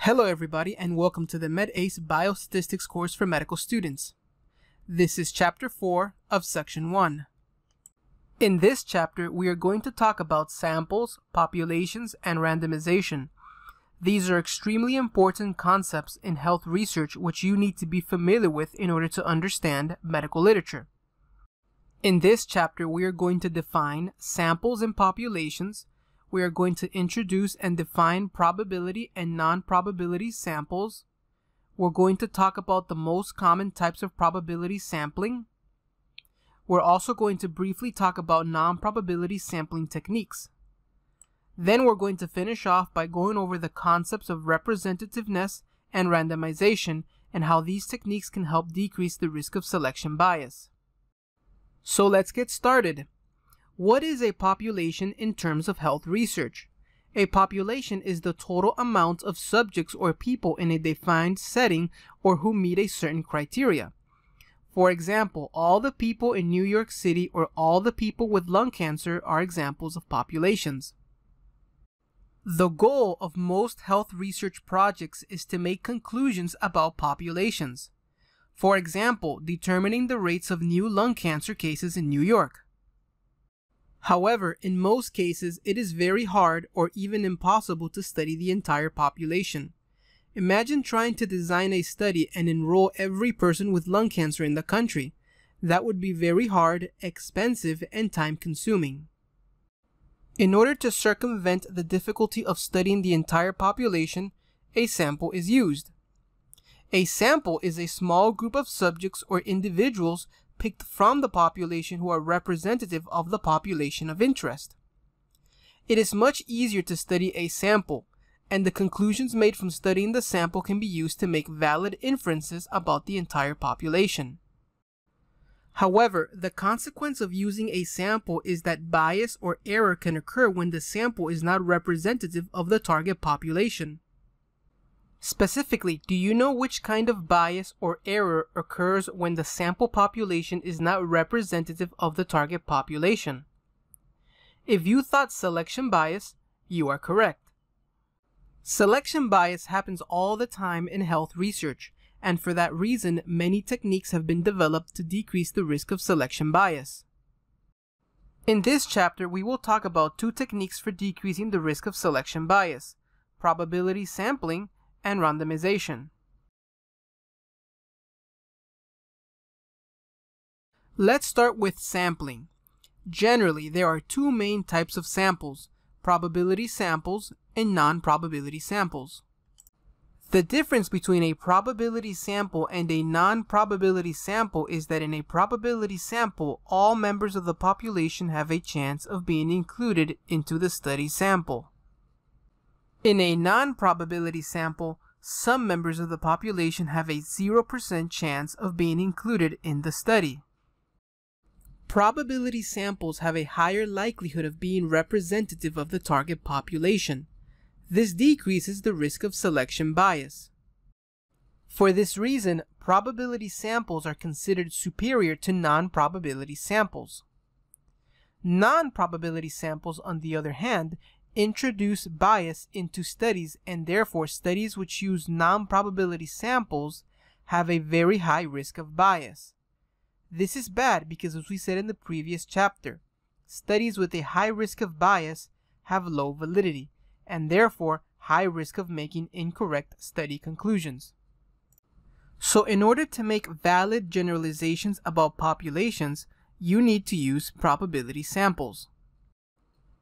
Hello everybody and welcome to the MedAce Biostatistics course for medical students. This is chapter 4 of section 1. In this chapter, we are going to talk about samples, populations, and randomization. These are extremely important concepts in health research which you need to be familiar with in order to understand medical literature. In this chapter, we are going to define samples and populations, we are going to introduce and define probability and non-probability samples. We're going to talk about the most common types of probability sampling. We're also going to briefly talk about non-probability sampling techniques. Then we're going to finish off by going over the concepts of representativeness and randomization and how these techniques can help decrease the risk of selection bias. So let's get started. What is a population in terms of health research? A population is the total amount of subjects or people in a defined setting or who meet a certain criteria. For example, all the people in New York City or all the people with lung cancer are examples of populations. The goal of most health research projects is to make conclusions about populations. For example, determining the rates of new lung cancer cases in New York. However, in most cases, it is very hard or even impossible to study the entire population. Imagine trying to design a study and enroll every person with lung cancer in the country. That would be very hard, expensive, and time consuming. In order to circumvent the difficulty of studying the entire population, a sample is used. A sample is a small group of subjects or individuals picked from the population who are representative of the population of interest. It is much easier to study a sample, and the conclusions made from studying the sample can be used to make valid inferences about the entire population. However, the consequence of using a sample is that bias or error can occur when the sample is not representative of the target population. Specifically, do you know which kind of bias or error occurs when the sample population is not representative of the target population? If you thought selection bias, you are correct. Selection bias happens all the time in health research, and for that reason, many techniques have been developed to decrease the risk of selection bias. In this chapter, we will talk about two techniques for decreasing the risk of selection bias, probability sampling and randomization. Let's start with sampling. Generally, there are two main types of samples, probability samples and non-probability samples. The difference between a probability sample and a non-probability sample is that in a probability sample, all members of the population have a chance of being included into the study sample. In a non-probability sample, some members of the population have a 0% chance of being included in the study. Probability samples have a higher likelihood of being representative of the target population. This decreases the risk of selection bias. For this reason, probability samples are considered superior to non-probability samples. Non-probability samples, on the other hand, introduce bias into studies and therefore studies which use non-probability samples have a very high risk of bias. This is bad because as we said in the previous chapter, studies with a high risk of bias have low validity and therefore high risk of making incorrect study conclusions. So in order to make valid generalizations about populations, you need to use probability samples.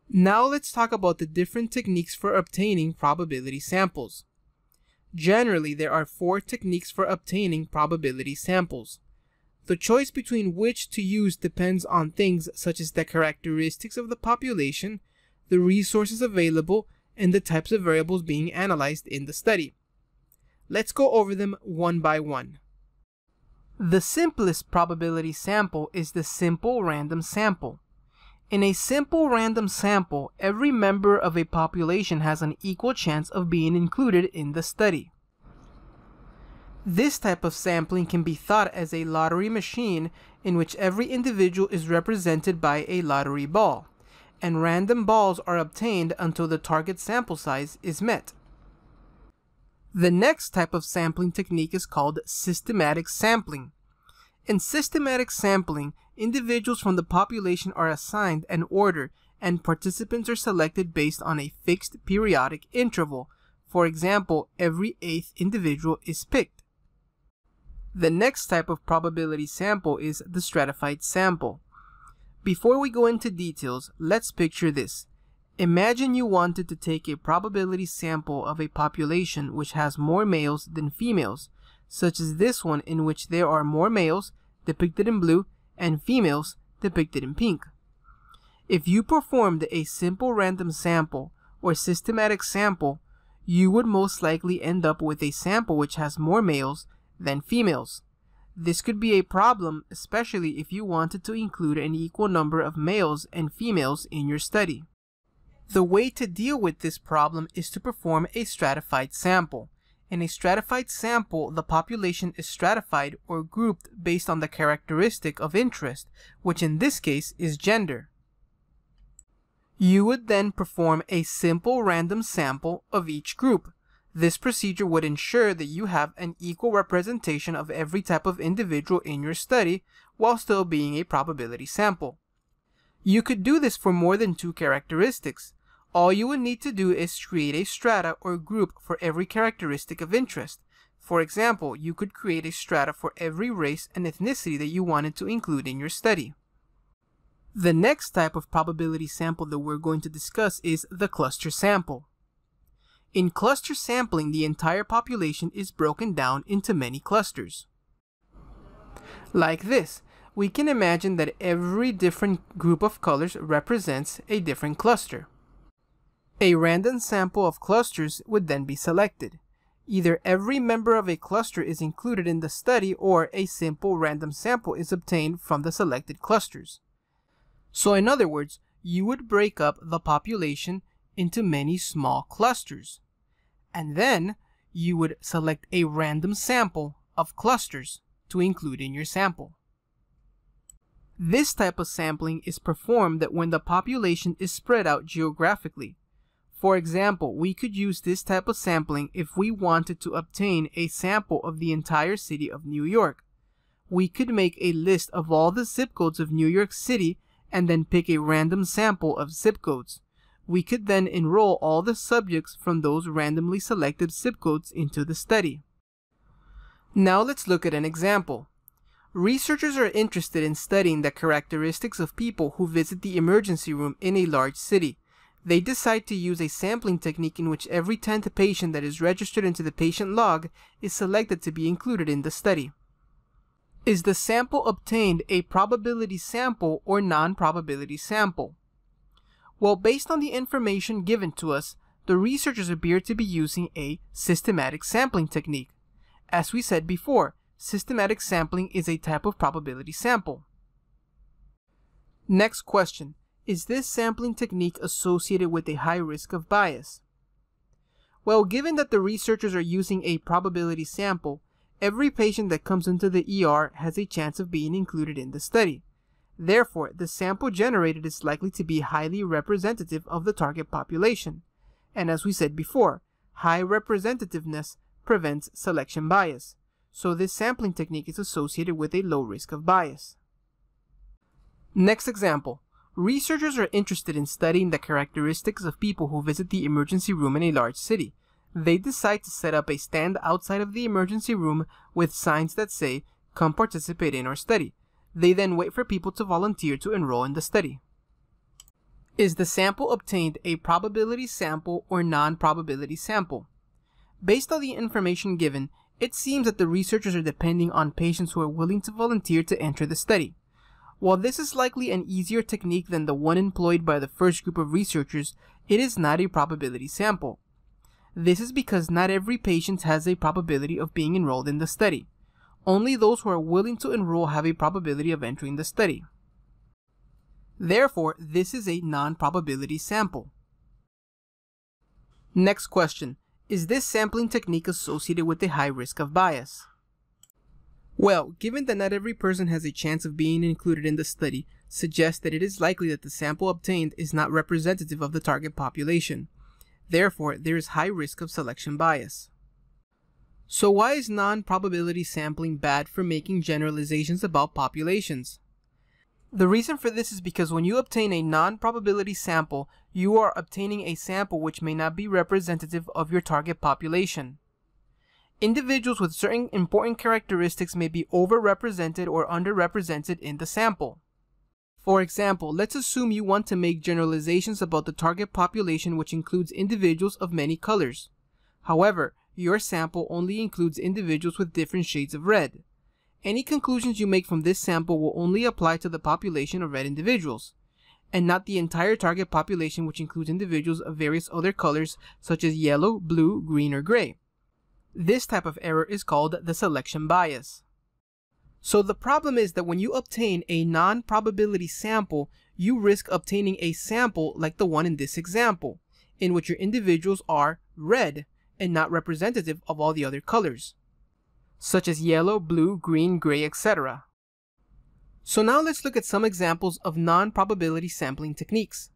Now let's talk about the different techniques for obtaining probability samples. Generally, there are four techniques for obtaining probability samples. The choice between which to use depends on things such as the characteristics of the population, the resources available, and the types of variables being analyzed in the study. Let's go over them one by one. The simplest probability sample is the simple random sample. In a simple random sample, every member of a population has an equal chance of being included in the study. This type of sampling can be thought as a lottery machine in which every individual is represented by a lottery ball, and random balls are obtained until the target sample size is met. The next type of sampling technique is called systematic sampling. In systematic sampling, individuals from the population are assigned an order and participants are selected based on a fixed periodic interval. For example, every eighth individual is picked. The next type of probability sample is the stratified sample. Before we go into details, let's picture this. Imagine you wanted to take a probability sample of a population which has more males than females, such as this one in which there are more males, depicted in blue, and females, depicted in pink. If you performed a simple random sample or systematic sample, you would most likely end up with a sample which has more males than females. This could be a problem, especially if you wanted to include an equal number of males and females in your study. The way to deal with this problem is to perform a stratified sample. In a stratified sample, the population is stratified or grouped based on the characteristic of interest, which in this case is gender. You would then perform a simple random sample of each group. This procedure would ensure that you have an equal representation of every type of individual in your study while still being a probability sample. You could do this for more than two characteristics. All you would need to do is create a strata or group for every characteristic of interest. For example, you could create a strata for every race and ethnicity that you wanted to include in your study. The next type of probability sample that we're going to discuss is the cluster sample. In cluster sampling, the entire population is broken down into many clusters. Like this, we can imagine that every different group of colors represents a different cluster. A random sample of clusters would then be selected. Either every member of a cluster is included in the study or a simple random sample is obtained from the selected clusters. So in other words, you would break up the population into many small clusters. And then you would select a random sample of clusters to include in your sample. This type of sampling is performed when the population is spread out geographically. For example, we could use this type of sampling if we wanted to obtain a sample of the entire city of New York. We could make a list of all the zip codes of New York City and then pick a random sample of zip codes. We could then enroll all the subjects from those randomly selected zip codes into the study. Now let's look at an example. Researchers are interested in studying the characteristics of people who visit the emergency room in a large city. They decide to use a sampling technique in which every 10th patient that is registered into the patient log is selected to be included in the study. Is the sample obtained a probability sample or non-probability sample? Well, based on the information given to us, the researchers appear to be using a systematic sampling technique. As we said before, systematic sampling is a type of probability sample. Next question. Is this sampling technique associated with a high risk of bias? Well, given that the researchers are using a probability sample, every patient that comes into the ER has a chance of being included in the study. Therefore, the sample generated is likely to be highly representative of the target population. And as we said before, high representativeness prevents selection bias so this sampling technique is associated with a low risk of bias. Next example. Researchers are interested in studying the characteristics of people who visit the emergency room in a large city. They decide to set up a stand outside of the emergency room with signs that say, come participate in our study. They then wait for people to volunteer to enroll in the study. Is the sample obtained a probability sample or non-probability sample? Based on the information given, it seems that the researchers are depending on patients who are willing to volunteer to enter the study. While this is likely an easier technique than the one employed by the first group of researchers, it is not a probability sample. This is because not every patient has a probability of being enrolled in the study. Only those who are willing to enroll have a probability of entering the study. Therefore, this is a non-probability sample. Next question. Is this sampling technique associated with a high risk of bias? Well, given that not every person has a chance of being included in the study, suggests that it is likely that the sample obtained is not representative of the target population. Therefore, there is high risk of selection bias. So why is non-probability sampling bad for making generalizations about populations? The reason for this is because when you obtain a non-probability sample, you are obtaining a sample which may not be representative of your target population. Individuals with certain important characteristics may be overrepresented or underrepresented in the sample. For example, let's assume you want to make generalizations about the target population which includes individuals of many colors. However, your sample only includes individuals with different shades of red. Any conclusions you make from this sample will only apply to the population of red individuals, and not the entire target population which includes individuals of various other colors such as yellow, blue, green, or gray. This type of error is called the selection bias. So the problem is that when you obtain a non-probability sample, you risk obtaining a sample like the one in this example, in which your individuals are red and not representative of all the other colors such as yellow, blue, green, gray, etc. So now let's look at some examples of non-probability sampling techniques.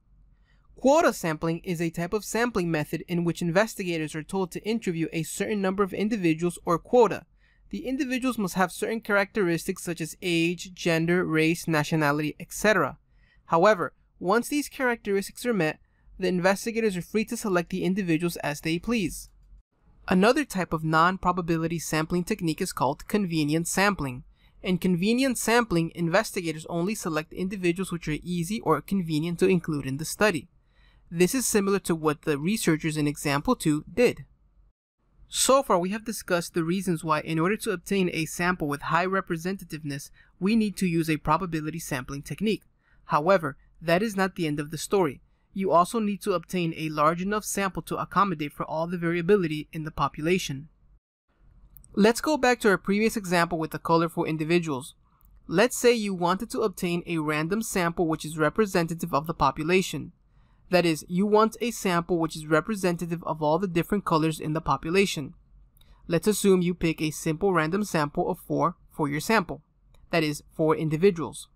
Quota sampling is a type of sampling method in which investigators are told to interview a certain number of individuals or quota. The individuals must have certain characteristics such as age, gender, race, nationality, etc. However, once these characteristics are met, the investigators are free to select the individuals as they please. Another type of non-probability sampling technique is called convenience sampling. In convenience sampling, investigators only select individuals which are easy or convenient to include in the study. This is similar to what the researchers in example 2 did. So far, we have discussed the reasons why in order to obtain a sample with high representativeness, we need to use a probability sampling technique. However, that is not the end of the story you also need to obtain a large enough sample to accommodate for all the variability in the population. Let's go back to our previous example with the colorful individuals. Let's say you wanted to obtain a random sample which is representative of the population. That is, you want a sample which is representative of all the different colors in the population. Let's assume you pick a simple random sample of 4 for your sample. That is, 4 individuals.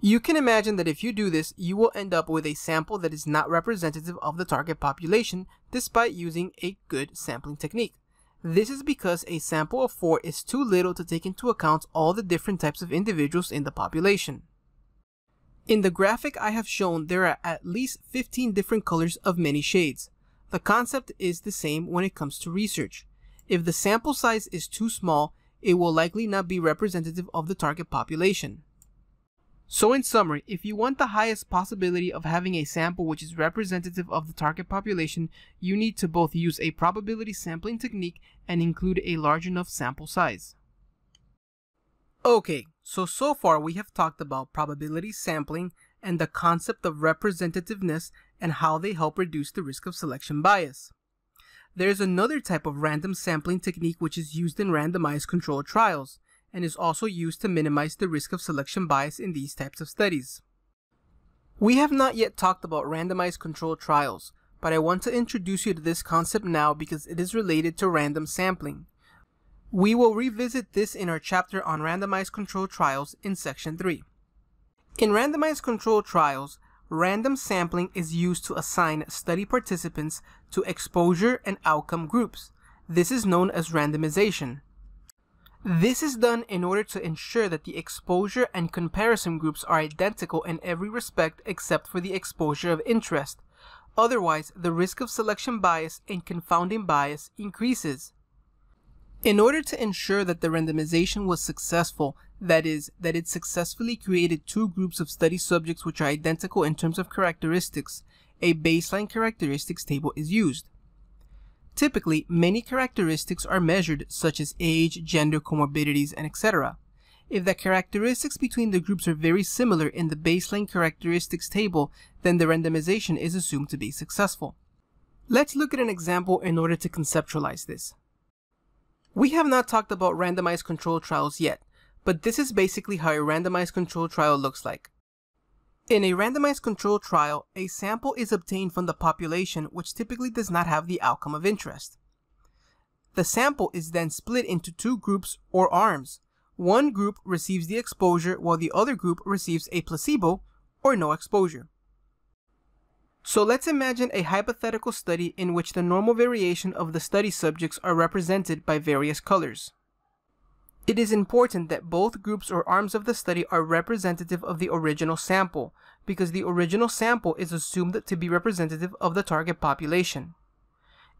You can imagine that if you do this, you will end up with a sample that is not representative of the target population despite using a good sampling technique. This is because a sample of 4 is too little to take into account all the different types of individuals in the population. In the graphic I have shown there are at least 15 different colors of many shades. The concept is the same when it comes to research. If the sample size is too small, it will likely not be representative of the target population. So in summary, if you want the highest possibility of having a sample which is representative of the target population, you need to both use a probability sampling technique and include a large enough sample size. Okay, so so far we have talked about probability sampling and the concept of representativeness and how they help reduce the risk of selection bias. There is another type of random sampling technique which is used in randomized controlled trials, and is also used to minimize the risk of selection bias in these types of studies. We have not yet talked about randomized controlled trials, but I want to introduce you to this concept now because it is related to random sampling. We will revisit this in our chapter on randomized controlled trials in section 3. In randomized controlled trials, random sampling is used to assign study participants to exposure and outcome groups. This is known as randomization. This is done in order to ensure that the exposure and comparison groups are identical in every respect except for the exposure of interest. Otherwise, the risk of selection bias and confounding bias increases. In order to ensure that the randomization was successful, that is, that it successfully created two groups of study subjects which are identical in terms of characteristics, a baseline characteristics table is used. Typically, many characteristics are measured such as age, gender, comorbidities, and etc. If the characteristics between the groups are very similar in the baseline characteristics table, then the randomization is assumed to be successful. Let's look at an example in order to conceptualize this. We have not talked about randomized control trials yet, but this is basically how a randomized control trial looks like. In a randomized controlled trial, a sample is obtained from the population which typically does not have the outcome of interest. The sample is then split into two groups or arms. One group receives the exposure while the other group receives a placebo or no exposure. So let's imagine a hypothetical study in which the normal variation of the study subjects are represented by various colors. It is important that both groups or arms of the study are representative of the original sample, because the original sample is assumed to be representative of the target population.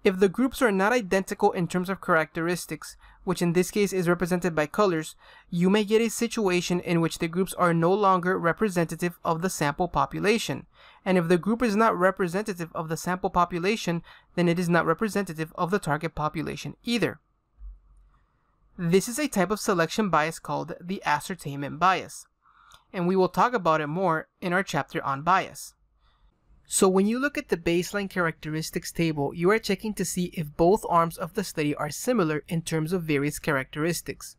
If the groups are not identical in terms of characteristics, which in this case is represented by colors, you may get a situation in which the groups are no longer representative of the sample population. And if the group is not representative of the sample population, then it is not representative of the target population either. This is a type of selection bias called the ascertainment bias, and we will talk about it more in our chapter on bias. So when you look at the baseline characteristics table, you are checking to see if both arms of the study are similar in terms of various characteristics.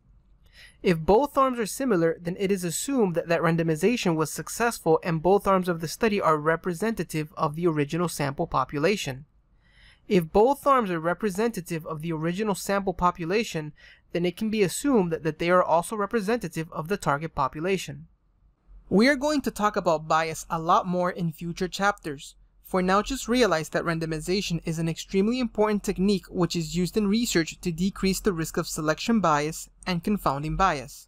If both arms are similar, then it is assumed that that randomization was successful and both arms of the study are representative of the original sample population. If both arms are representative of the original sample population, then it can be assumed that that they are also representative of the target population. We are going to talk about bias a lot more in future chapters. For now, just realize that randomization is an extremely important technique which is used in research to decrease the risk of selection bias and confounding bias.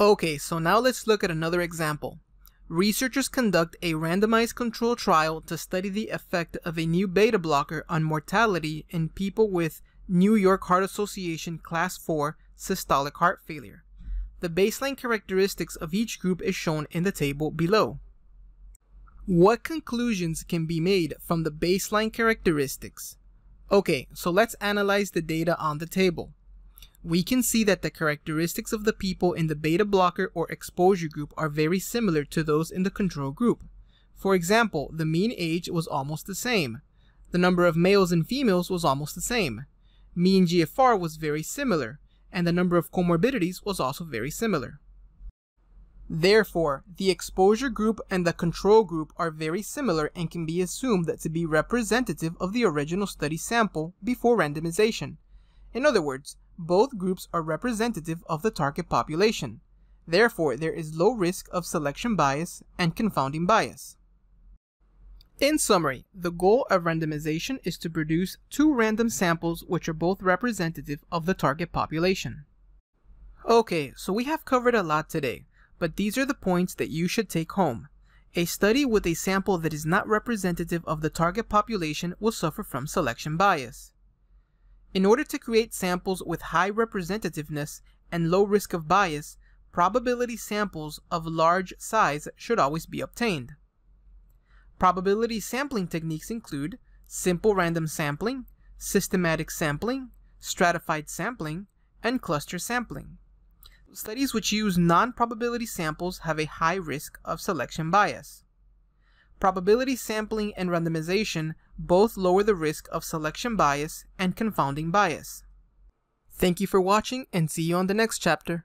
Okay, so now let's look at another example. Researchers conduct a randomized control trial to study the effect of a new beta blocker on mortality in people with New York Heart Association Class 4 systolic heart failure. The baseline characteristics of each group is shown in the table below. What conclusions can be made from the baseline characteristics? Okay, so let's analyze the data on the table we can see that the characteristics of the people in the beta blocker or exposure group are very similar to those in the control group. For example, the mean age was almost the same. The number of males and females was almost the same. Mean GFR was very similar, and the number of comorbidities was also very similar. Therefore, the exposure group and the control group are very similar and can be assumed to be representative of the original study sample before randomization. In other words, both groups are representative of the target population. Therefore, there is low risk of selection bias and confounding bias. In summary, the goal of randomization is to produce two random samples which are both representative of the target population. Okay, so we have covered a lot today, but these are the points that you should take home. A study with a sample that is not representative of the target population will suffer from selection bias. In order to create samples with high representativeness and low risk of bias, probability samples of large size should always be obtained. Probability sampling techniques include simple random sampling, systematic sampling, stratified sampling, and cluster sampling. Studies which use non-probability samples have a high risk of selection bias. Probability sampling and randomization both lower the risk of selection bias and confounding bias. Thank you for watching and see you on the next chapter.